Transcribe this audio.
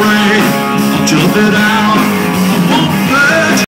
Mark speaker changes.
Speaker 1: way. I'll jump it out.